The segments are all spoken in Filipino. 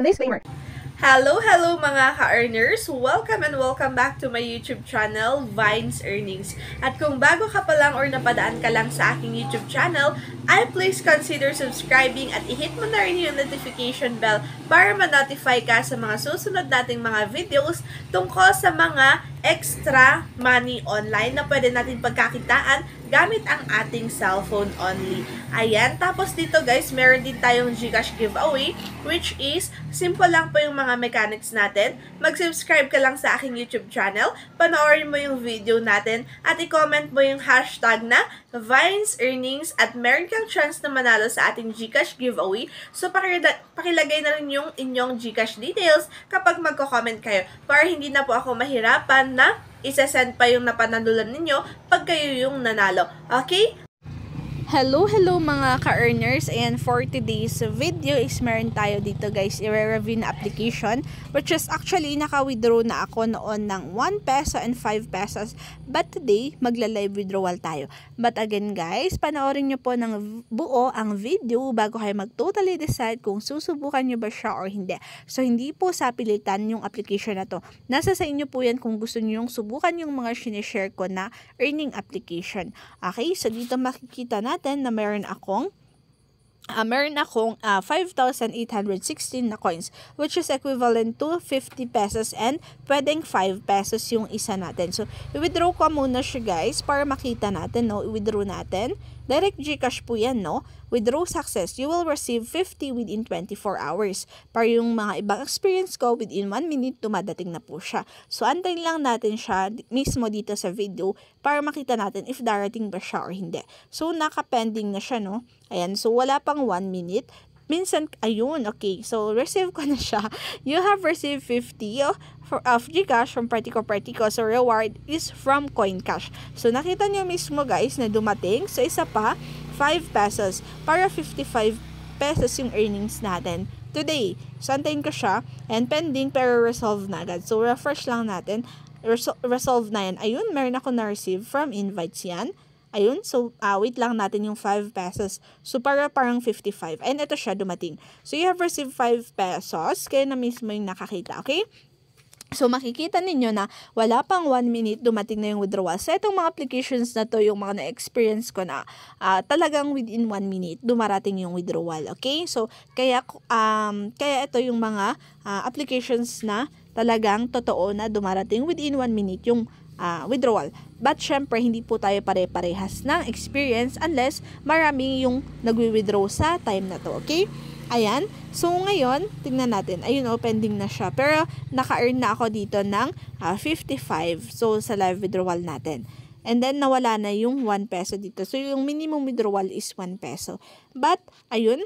Disclaimer. Hello, hello mga ka-earners! Welcome and welcome back to my YouTube channel, Vines Earnings. At kung bago ka pa lang or napadaan ka lang sa aking YouTube channel, I please consider subscribing at i-hit mo na rin yung notification bell para ma-notify ka sa mga susunod nating mga videos tungkol sa mga extra money online na pwede natin pagkakitaan gamit ang ating cellphone only. Ayan, tapos dito guys, meron din tayong Gcash giveaway which is simple lang po yung mga mechanics natin. Mag-subscribe ka lang sa aking YouTube channel, panoorin mo yung video natin at i-comment mo yung hashtag na Vines Earnings at meron kang chance na manalo sa ating Gcash giveaway. So pakilagay na rin yung inyong Gcash details kapag magko-comment kayo para hindi na po ako mahirapan na isa-send pa yung napanalunan ninyo pag kayo yung nanalo. Okay? Hello, hello mga ka-earners and for today's video is meron tayo dito guys i-review na application which is actually naka-withdraw na ako noon ng 1 peso and 5 pesos but today magla-live withdrawal tayo. But again guys, panoorin nyo po ng buo ang video bago kayo mag-totally decide kung susubukan nyo ba siya or hindi. So hindi po sa pilitan yung application na to. Nasa sa inyo po yan kung gusto nyo yung subukan yung mga sinishare ko na earning application. Okay, so dito makikita natin natin na meron akong uh, meron akong uh, ah, 5,816 na coins which is equivalent to 50 pesos and pwedeng 5 pesos yung isa natin. So, i-withdraw ko muna siya guys para makita natin, no? I-withdraw natin. Direct Gcash po yan, no? Withdraw success, you will receive 50 within 24 hours. Para yung mga ibang experience ko, within 1 minute, dumadating na po siya. So, antayin lang natin siya mismo dito sa video para makita natin if darating ba siya or hindi. So, naka-pending na siya, no? Ayan, so wala pang 1 minute minsan, ayun, okay. So, receive ko na siya. You have received 50 oh, for, of Gcash from Partico Partico. So, reward is from CoinCash. So, nakita niyo mismo guys na dumating. So, isa pa, 5 pesos. Para 55 pesos yung earnings natin today. So, ko siya. And pending, pero resolve na agad. So, refresh lang natin. Resol resolve na yan. Ayun, meron ako na-receive from invites yan. Ayun, so uh, wait lang natin yung 5 pesos. So para parang 55. And ito siya dumating. So you have received 5 pesos. Kaya na mismo yung nakakita, okay? So, makikita ninyo na wala pang 1 minute dumating na yung withdrawal. So, itong mga applications na to, yung mga na-experience ko na uh, talagang within 1 minute dumarating yung withdrawal. Okay? So, kaya, um, kaya ito yung mga uh, applications na talagang totoo na dumarating within 1 minute yung uh, withdrawal. But syempre, hindi po tayo pare-parehas ng experience unless marami yung nagwi-withdraw sa time na to. Okay? Ayan. So, ngayon, tingnan natin. Ayun, oh, pending na siya. Pero, naka-earn na ako dito ng uh, ah, 55. So, sa live withdrawal natin. And then, nawala na yung 1 peso dito. So, yung minimum withdrawal is 1 peso. But, ayun,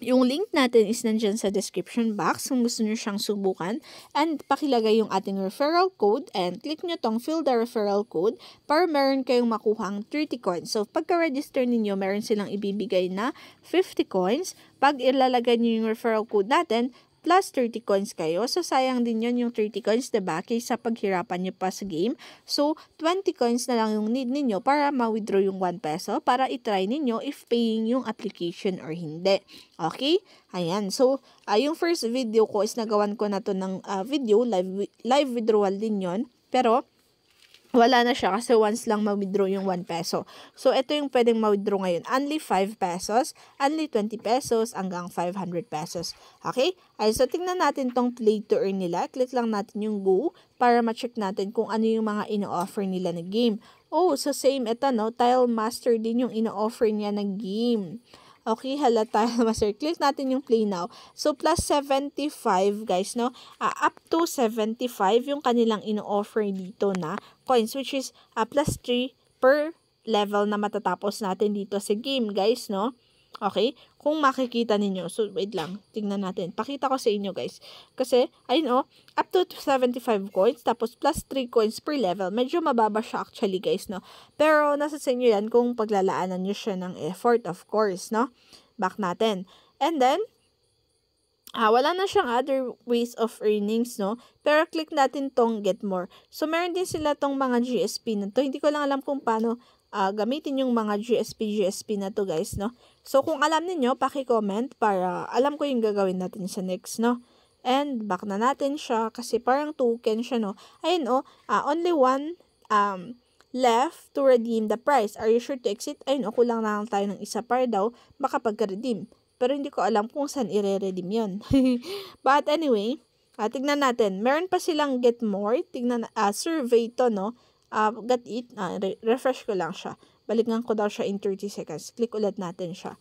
yung link natin is nandyan sa description box kung gusto nyo siyang subukan. And pakilagay yung ating referral code and click nyo tong fill the referral code para meron kayong makuhang 30 coins. So pagka-register ninyo, meron silang ibibigay na 50 coins. Pag ilalagay nyo yung referral code natin, plus 30 coins kayo. So, sayang din yun yung 30 coins, ba diba? Kaysa paghirapan nyo pa sa game. So, 20 coins na lang yung need ninyo para ma-withdraw yung 1 peso para itry ninyo if paying yung application or hindi. Okay? Ayan. So, uh, yung first video ko is nagawan ko na to ng uh, video, live, live withdrawal din yon Pero, wala na siya kasi once lang ma-withdraw yung 1 peso. So, ito yung pwedeng ma-withdraw ngayon. Only 5 pesos, only 20 pesos, hanggang 500 pesos. Okay? Ay, so, tingnan natin tong play to earn nila. Click lang natin yung go para ma-check natin kung ano yung mga ino-offer nila na game. Oh, so same. Ito, no? Tile Master din yung ino-offer niya na game. Okay, halata master. Click natin yung play now. So, plus 75, guys, no? Uh, up to 75 yung kanilang ino-offer dito na coins, which is uh, plus 3 per level na matatapos natin dito sa game, guys, no? Okay? Kung makikita ninyo. So, wait lang. Tingnan natin. Pakita ko sa inyo, guys. Kasi, ayun oh, up to 75 coins, tapos plus 3 coins per level. Medyo mababa siya actually, guys, no? Pero, nasa sa inyo yan kung paglalaanan nyo siya ng effort, of course, no? Back natin. And then, Ah, wala na siyang other ways of earnings, no? Pero click natin tong get more. So, meron din sila tong mga GSP na to. Hindi ko lang alam kung paano ah, gamitin yung mga GSP GSP na to guys no. So kung alam niyo paki-comment para alam ko yung gagawin natin sa next no. And back na natin siya kasi parang token siya no. Ayun oh, ah, only one um left to redeem the price. Are you sure to exit? Ayun oh, kulang na lang tayo ng isa para daw makapag-redeem. Pero hindi ko alam kung saan i-redeem yun. But anyway, ah, tignan natin. Meron pa silang get more. Tignan, ah, survey to no uh, got it, uh, re- refresh ko lang siya. Balikan ko daw siya in 30 seconds. Click ulit natin siya.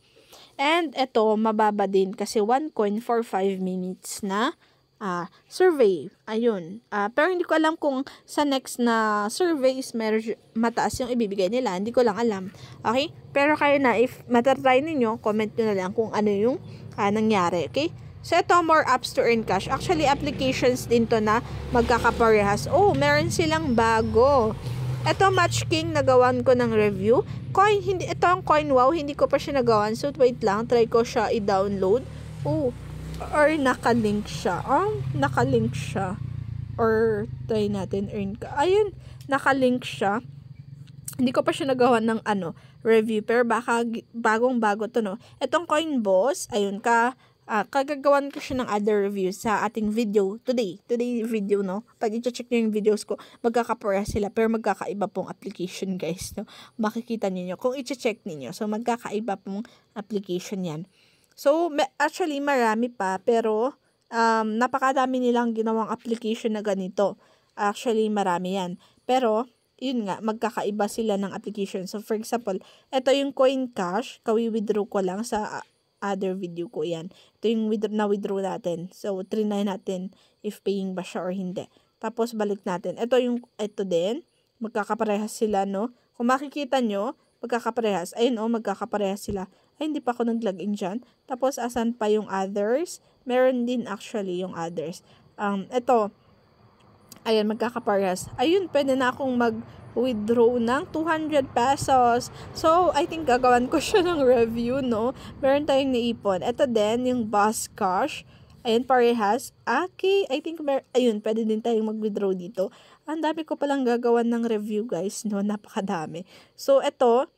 And ito, mababa din kasi 1 coin for 5 minutes na uh, survey. Ayun. Uh, pero hindi ko alam kung sa next na survey is mer- mataas yung ibibigay nila. Hindi ko lang alam. Okay? Pero kayo na, if matatry ninyo, comment nyo na lang kung ano yung uh, nangyari. Okay? So, ito, more apps to earn cash. Actually, applications din to na magkakaparehas. Oh, meron silang bago. Ito, Match King, nagawan ko ng review. Coin, hindi, ito ang Coin Wow, hindi ko pa siya nagawan. So, wait lang, try ko siya i-download. Oh, or nakalink siya. Oh, nakalink siya. Or, try natin earn ka. Ayun, nakalink siya. Hindi ko pa siya nagawa ng ano, review. Pero baka bagong bago to, no? Itong Coin Boss, ayun ka, uh, kagagawan ko siya ng other reviews sa ating video today. Today video, no? Pag i-check nyo yung videos ko, magkakapura sila, pero magkakaiba pong application, guys, no? Makikita niyo kung i-check niyo So, magkakaiba pong application yan. So, actually, marami pa, pero um, napakadami nilang ginawang application na ganito. Actually, marami yan. Pero, yun nga, magkakaiba sila ng application. So, for example, ito yung Coin Cash, kawi-withdraw ko lang sa other video ko yan. Ito yung withdraw, na-withdraw natin. So, trinay natin if paying ba siya or hindi. Tapos, balik natin. Ito yung, ito din. Magkakaparehas sila, no? Kung makikita nyo, magkakaparehas. Ayun, oh, magkakaparehas sila. Ay, hindi pa ako nag-login dyan. Tapos, asan pa yung others? Meron din actually yung others. Um, ito, ayan, magkakaparehas. Ayun, pwede na akong mag- withdraw ng 200 pesos. So, I think gagawan ko siya ng review, no? Meron tayong naipon. Ito din, yung bus cash. Ayun, parehas. Okay, I think, mer ayun, pwede din tayong mag-withdraw dito. Ang dami ko palang gagawan ng review, guys, no? Napakadami. So, ito,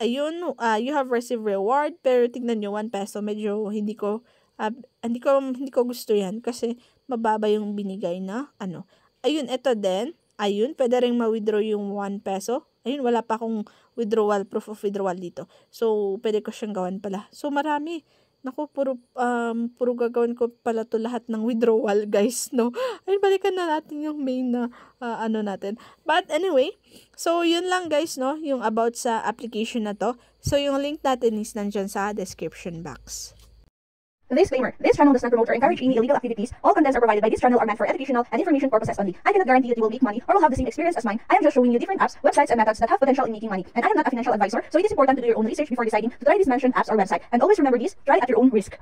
ayun, uh, you have received reward, pero tignan nyo, 1 peso, medyo hindi ko, uh, hindi ko, hindi ko gusto yan, kasi mababa yung binigay na, ano. Ayun, ito din, Ayun, pwede rin ma-withdraw yung 1 peso. Ayun, wala pa akong withdrawal, proof of withdrawal dito. So, pwede ko siyang gawan pala. So, marami. Naku, puro, um, puro gagawin ko pala to lahat ng withdrawal, guys, no? Ayun, balikan na natin yung main na uh, ano natin. But anyway, so yun lang guys, no? Yung about sa application na to. So, yung link natin is nandyan sa description box. Disclaimer. This channel does not promote or encourage any illegal activities. All contents are provided by this channel are meant for educational and information purposes only. I cannot guarantee that you will make money or will have the same experience as mine. I am just showing you different apps, websites, and methods that have potential in making money. And I am not a financial advisor, so it is important to do your own research before deciding to try these mentioned apps or website. And always remember this, try at your own risk.